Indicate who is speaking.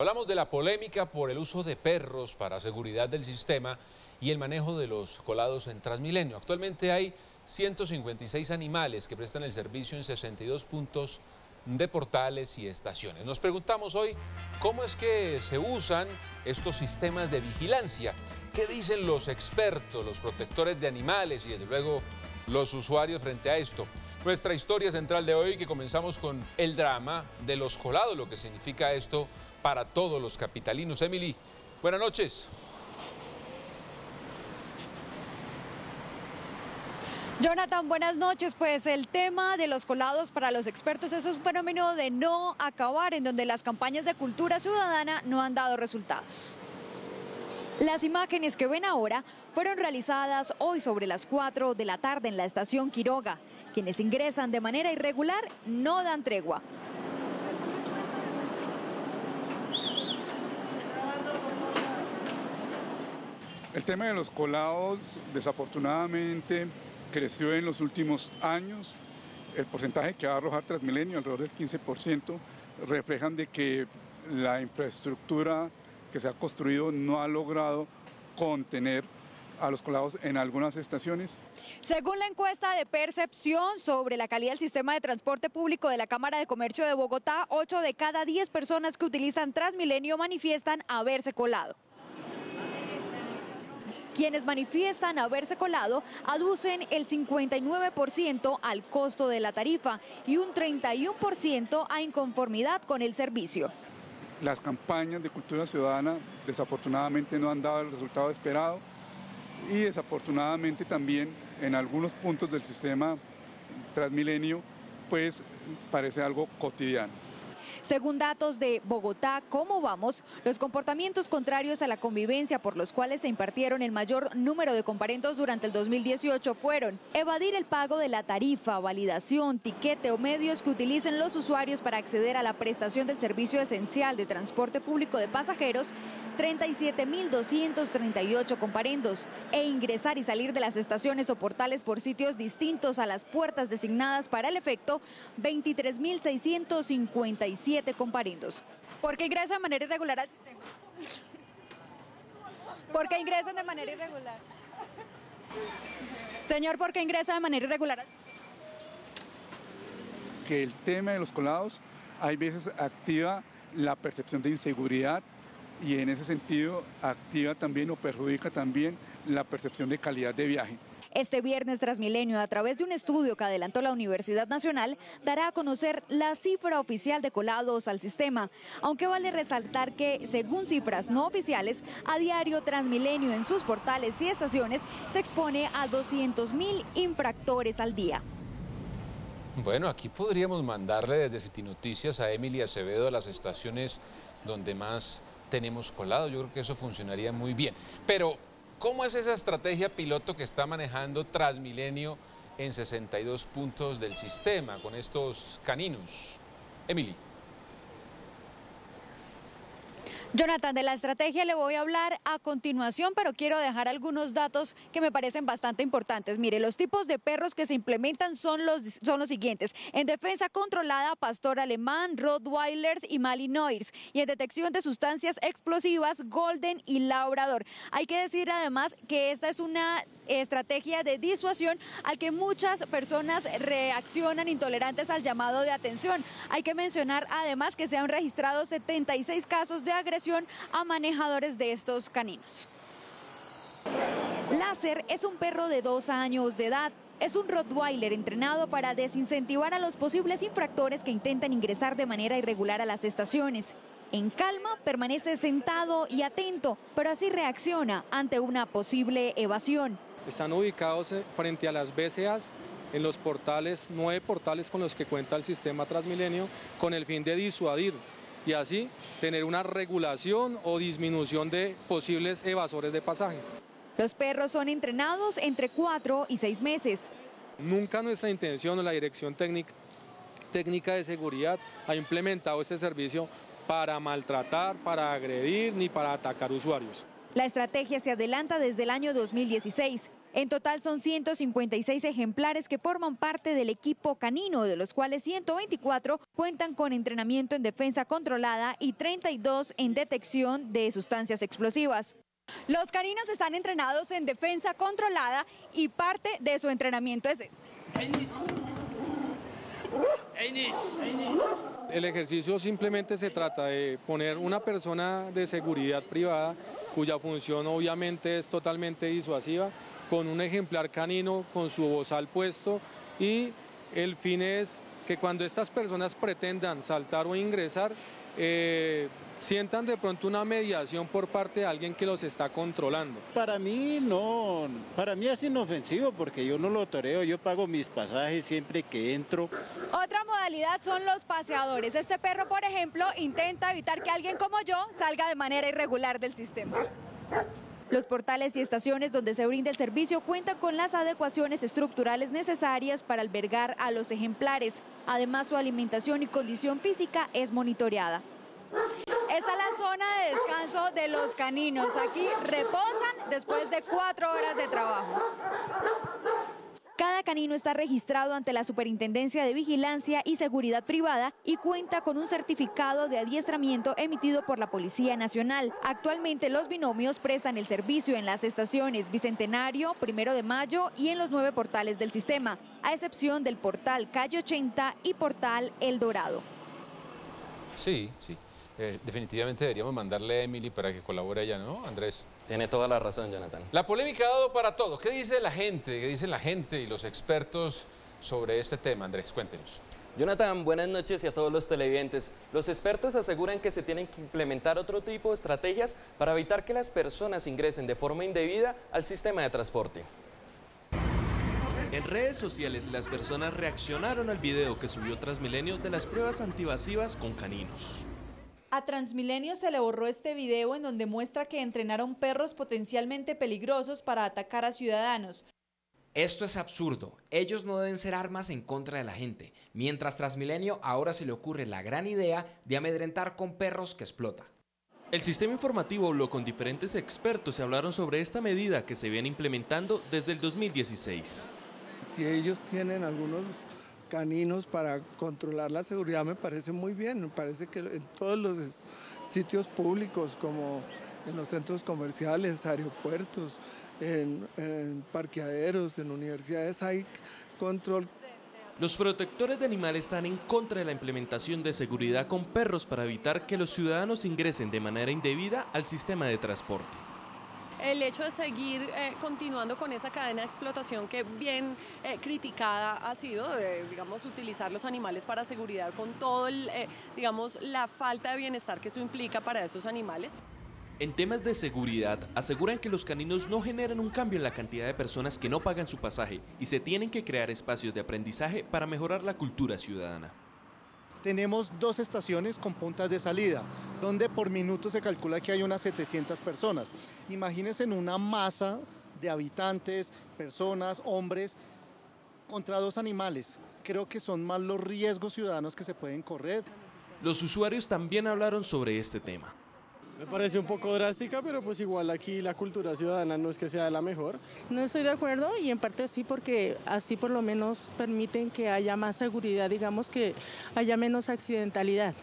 Speaker 1: Hablamos de la polémica por el uso de perros para seguridad del sistema y el manejo de los colados en Transmilenio. Actualmente hay 156 animales que prestan el servicio en 62 puntos de portales y estaciones. Nos preguntamos hoy cómo es que se usan estos sistemas de vigilancia. ¿Qué dicen los expertos, los protectores de animales y desde luego los usuarios frente a esto? Nuestra historia central de hoy que comenzamos con el drama de los colados, lo que significa esto para todos los capitalinos. Emily, buenas noches.
Speaker 2: Jonathan, buenas noches. Pues el tema de los colados para los expertos es un fenómeno de no acabar, en donde las campañas de cultura ciudadana no han dado resultados. Las imágenes que ven ahora fueron realizadas hoy sobre las 4 de la tarde en la estación Quiroga. Quienes ingresan de manera irregular no dan tregua.
Speaker 3: El tema de los colados desafortunadamente creció en los últimos años. El porcentaje que va a arrojar Transmilenio, alrededor del 15%, reflejan de que la infraestructura que se ha construido no ha logrado contener a los colados en algunas estaciones.
Speaker 2: Según la encuesta de percepción sobre la calidad del sistema de transporte público de la Cámara de Comercio de Bogotá, 8 de cada 10 personas que utilizan Transmilenio manifiestan haberse colado. Quienes manifiestan haberse colado aducen el 59% al costo de la tarifa y un 31% a inconformidad con el servicio.
Speaker 3: Las campañas de cultura ciudadana desafortunadamente no han dado el resultado esperado y desafortunadamente también en algunos puntos del sistema Transmilenio pues parece algo cotidiano.
Speaker 2: Según datos de Bogotá, ¿cómo vamos? Los comportamientos contrarios a la convivencia por los cuales se impartieron el mayor número de comparendos durante el 2018 fueron evadir el pago de la tarifa, validación, tiquete o medios que utilicen los usuarios para acceder a la prestación del servicio esencial de transporte público de pasajeros, 37.238 comparendos, e ingresar y salir de las estaciones o portales por sitios distintos a las puertas designadas para el efecto, 23.657 comparendos. ¿Por qué ingresan de manera irregular al sistema? ¿Por qué ingresan de manera irregular? Señor, ¿por qué ingresa de manera irregular al sistema?
Speaker 3: Que el tema de los colados hay veces activa la percepción de inseguridad y en ese sentido activa también o perjudica también la percepción de calidad de viaje.
Speaker 2: Este viernes Transmilenio, a través de un estudio que adelantó la Universidad Nacional, dará a conocer la cifra oficial de colados al sistema, aunque vale resaltar que, según cifras no oficiales, a diario Transmilenio en sus portales y estaciones se expone a 200 mil infractores al día.
Speaker 1: Bueno, aquí podríamos mandarle desde Noticias a Emily Acevedo a las estaciones donde más tenemos colados. Yo creo que eso funcionaría muy bien. Pero ¿Cómo es esa estrategia piloto que está manejando Transmilenio en 62 puntos del sistema con estos caninos? Emily.
Speaker 2: Jonathan, de la estrategia le voy a hablar a continuación, pero quiero dejar algunos datos que me parecen bastante importantes. Mire, los tipos de perros que se implementan son los, son los siguientes. En defensa controlada, pastor alemán, rottweilers y malinois. Y en detección de sustancias explosivas, golden y labrador. Hay que decir además que esta es una estrategia de disuasión al que muchas personas reaccionan intolerantes al llamado de atención. Hay que mencionar además que se han registrado 76 casos de agresión a manejadores de estos caninos. Láser es un perro de dos años de edad. Es un Rottweiler entrenado para desincentivar a los posibles infractores que intentan ingresar de manera irregular a las estaciones. En calma, permanece sentado y atento, pero así reacciona ante una posible evasión.
Speaker 4: Están ubicados eh, frente a las BCAs en los portales, nueve portales con los que cuenta el sistema Transmilenio, con el fin de disuadir y así tener una regulación o disminución de posibles evasores de pasaje.
Speaker 2: Los perros son entrenados entre cuatro y seis meses.
Speaker 4: Nunca nuestra intención o la Dirección Técnica, técnica de Seguridad ha implementado este servicio para maltratar, para agredir ni para atacar usuarios.
Speaker 2: La estrategia se adelanta desde el año 2016. En total son 156 ejemplares que forman parte del equipo canino, de los cuales 124 cuentan con entrenamiento en defensa controlada y 32 en detección de sustancias explosivas. Los caninos están entrenados en defensa controlada y parte de su entrenamiento es...
Speaker 4: El ejercicio simplemente se trata de poner una persona de seguridad privada cuya función obviamente es totalmente disuasiva con un ejemplar canino con su bozal puesto y el fin es que cuando estas personas pretendan saltar o ingresar, eh, sientan de pronto una mediación por parte de alguien que los está controlando.
Speaker 5: Para mí no, para mí es inofensivo porque yo no lo toreo, yo pago mis pasajes siempre que entro.
Speaker 2: Otra modalidad son los paseadores. Este perro, por ejemplo, intenta evitar que alguien como yo salga de manera irregular del sistema. Los portales y estaciones donde se brinda el servicio cuentan con las adecuaciones estructurales necesarias para albergar a los ejemplares. Además, su alimentación y condición física es monitoreada. Esta es la zona de descanso de los caninos. Aquí reposan después de cuatro horas de trabajo. Cada canino está registrado ante la Superintendencia de Vigilancia y Seguridad Privada y cuenta con un certificado de adiestramiento emitido por la Policía Nacional. Actualmente los binomios prestan el servicio en las estaciones Bicentenario, Primero de Mayo y en los nueve portales del sistema, a excepción del portal Calle 80 y portal El Dorado.
Speaker 1: Sí, sí. Eh, definitivamente deberíamos mandarle a Emily para que colabore allá, ¿no, Andrés?
Speaker 6: Tiene toda la razón, Jonathan.
Speaker 1: La polémica ha dado para todo. ¿Qué dice la gente? ¿Qué dicen la gente y los expertos sobre este tema? Andrés, cuéntenos.
Speaker 6: Jonathan, buenas noches y a todos los televidentes. Los expertos aseguran que se tienen que implementar otro tipo de estrategias para evitar que las personas ingresen de forma indebida al sistema de transporte.
Speaker 7: En redes sociales las personas reaccionaron al video que subió Transmilenio de las pruebas antivasivas con caninos.
Speaker 8: A Transmilenio se le borró este video en donde muestra que entrenaron perros potencialmente peligrosos para atacar a ciudadanos.
Speaker 9: Esto es absurdo. Ellos no deben ser armas en contra de la gente. Mientras Transmilenio ahora se le ocurre la gran idea de amedrentar con perros que explota.
Speaker 7: El sistema informativo habló con diferentes expertos y hablaron sobre esta medida que se viene implementando desde el 2016.
Speaker 10: Si ellos tienen algunos caninos para controlar la seguridad me parece muy bien. Me parece que en todos los sitios públicos, como en los centros comerciales, aeropuertos, en, en parqueaderos, en universidades, hay control.
Speaker 7: Los protectores de animales están en contra de la implementación de seguridad con perros para evitar que los ciudadanos ingresen de manera indebida al sistema de transporte
Speaker 11: el hecho de seguir eh, continuando con esa cadena de explotación que bien eh, criticada ha sido, de, digamos, utilizar los animales para seguridad con todo, el, eh, digamos, la falta de bienestar que eso implica para esos animales.
Speaker 7: En temas de seguridad, aseguran que los caninos no generan un cambio en la cantidad de personas que no pagan su pasaje y se tienen que crear espacios de aprendizaje para mejorar la cultura ciudadana
Speaker 12: tenemos dos estaciones con puntas de salida, donde por minuto se calcula que hay unas 700 personas. Imagínense en una masa de habitantes, personas, hombres, contra dos animales. Creo que son más los riesgos ciudadanos que se pueden correr.
Speaker 7: Los usuarios también hablaron sobre este tema.
Speaker 13: Me parece un poco drástica, pero pues igual aquí la cultura ciudadana no es que sea la mejor.
Speaker 14: No estoy de acuerdo y en parte sí porque así por lo menos permiten que haya más seguridad, digamos que haya menos accidentalidad.